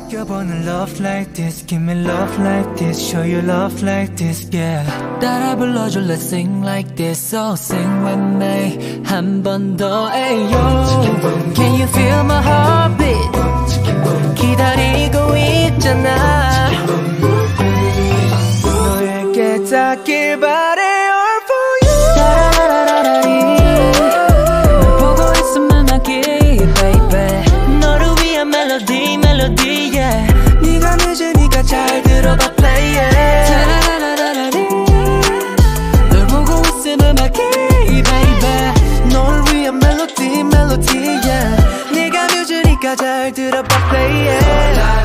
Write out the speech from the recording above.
느껴보는 love like this Give me love like this Show you love like this yeah 따라 불러줘 let's sing like this So sing with me 한 번 더 ayo Can you feel my heartbeat 기다리고 있잖아 너에게 닿길 바래 all 멜로디 yeah. 네가 늦으니까 잘 들어봐 play yeah. 널 보고 웃음을 막해 baby 널 위한 멜로디 멜로디 yeah. 네가 뮤즈니까 잘 들어봐 play yeah.